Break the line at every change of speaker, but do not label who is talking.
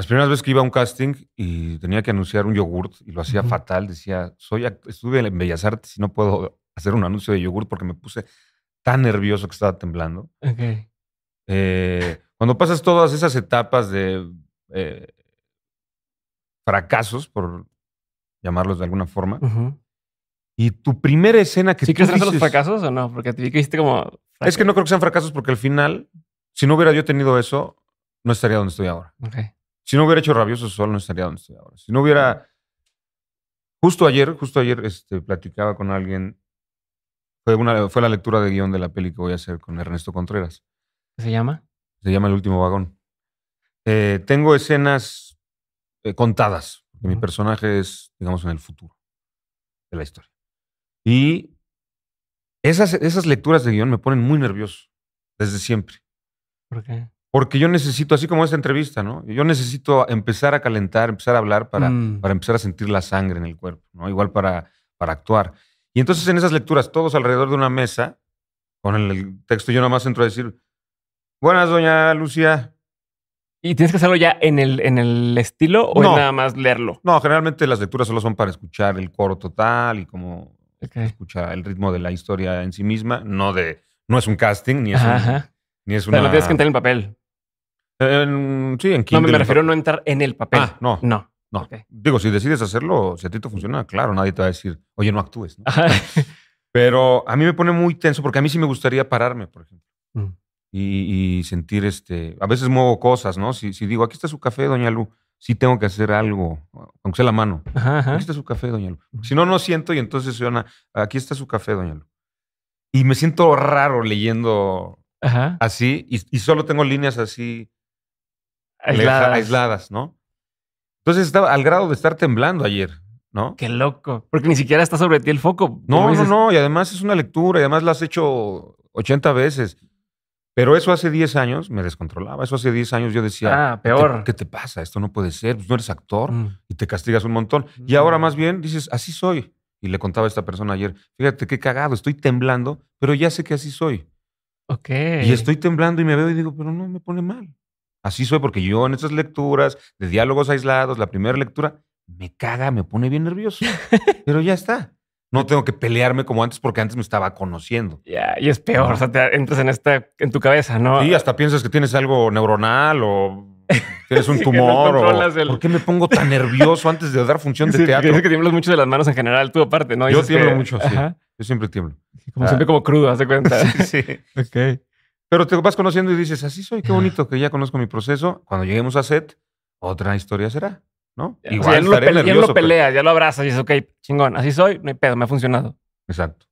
Las primeras veces que iba a un casting y tenía que anunciar un yogurt y lo hacía fatal, decía, soy estuve en Bellas Artes y no puedo hacer un anuncio de yogurt porque me puse tan nervioso que estaba temblando.
Ok.
Eh, cuando pasas todas esas etapas de eh, fracasos, por llamarlos de alguna forma, y tu primera escena que
¿Sí crees en los
dices-
fracasos o no? Porque te vi que hiciste como...
Es que no creo que sean fracasos porque al final, si no hubiera yo tenido eso, no estaría donde estoy ahora.
Ok.
Si no hubiera hecho Rabioso Sol, no estaría donde estoy ahora. Si no hubiera... Justo ayer, justo ayer este, platicaba con alguien, fue, una, fue la lectura de guion de la peli que voy a hacer con Ernesto Contreras.
¿Qué se llama?
Se llama El último vagón. Eh, tengo escenas eh, contadas. porque Mi personaje es, digamos, en el futuro de la historia. Y esas, esas lecturas de guion me ponen muy nervioso, desde siempre.
¿Por qué?
Porque yo necesito, así como esta entrevista, ¿no? Yo necesito empezar a calentar, empezar a hablar para,
Mm.
para empezar a sentir la sangre en el cuerpo, ¿no? Igual para, para actuar. Y entonces en esas lecturas, todos alrededor de una mesa, con el, texto, yo nada más entro a decir, buenas, doña Lucía.
¿Y tienes que hacerlo ya en el, en el estilo o
No.
es nada más leerlo?
No, generalmente las lecturas solo son para escuchar el coro total y como
Ok.
escucha el ritmo de la historia en sí misma, no de, no es un casting, ni es,
Ajá,
un-
ajá.
ni es
Pero
una...
no tienes que entrar en el papel.
En- sí, en
No, me,
Kindle,
me
en
refiero a no entrar en el papel.
Ah, no.
No.
No. Digo, si decides hacerlo, si a ti te funciona, claro, nadie te va a decir, oye, no actúes. ¿no? Pero a mí me pone muy tenso porque a mí sí me gustaría pararme, por ejemplo,
Mm.
y, y sentir este. A veces muevo cosas, ¿no? Si, si digo, aquí está su café, doña Lu, sí tengo que hacer algo, aunque sea la mano.
Ajá, ajá.
Aquí está su café, doña Lu. Si no, no siento y entonces suena, aquí está su café, doña Lu. Y me siento raro leyendo
Ajá.
así y, y solo tengo líneas así
Aisladas.
aisladas, ¿no? Entonces estaba al grado de estar temblando ayer, ¿no?
Qué loco. Porque ni siquiera está sobre ti el foco.
No, no, no. Y además es una lectura y además la has hecho 80 veces. Pero eso hace 10 años me descontrolaba. Eso hace 10 años yo decía,
Ah, peor.
¿qué te, qué te pasa? Esto no puede ser. Pues no eres actor
Mm.
y te castigas un montón. Y ahora
Mm.
más bien dices, así soy. Y le contaba a esta persona ayer, fíjate qué cagado, estoy temblando, pero ya sé que así soy.
Ok.
Y estoy temblando y me veo y digo, pero no me pone mal. Así soy porque yo en estas lecturas de diálogos aislados, la primera lectura, me caga, me pone bien nervioso. pero ya está. No tengo que pelearme como antes porque antes me estaba conociendo.
Ya, y es peor.
No.
O sea, te entras en esta, en tu cabeza, ¿no?
Sí, hasta piensas que tienes algo neuronal o tienes un
Sí, no
tumor. o,
el-
¿Por qué me pongo tan nervioso antes de dar función de
Sí,
teatro?
dices que tiemblas mucho de las manos en general, tú aparte, ¿no?
Yo tiemblo
que-
mucho, sí.
Ajá.
Yo siempre tiemblo.
Como
Ah.
siempre como crudo, haz de cuenta.
Sí.
ok.
Pero te vas conociendo y dices, así soy, qué bonito que ya conozco mi proceso. Cuando lleguemos a set, otra historia será, ¿no?
O sea, ya lo, pele- ya
nervioso,
lo
pero-
peleas, ya lo abrazas y dices, ok, chingón, así soy, no hay pedo, me ha funcionado.
Exacto.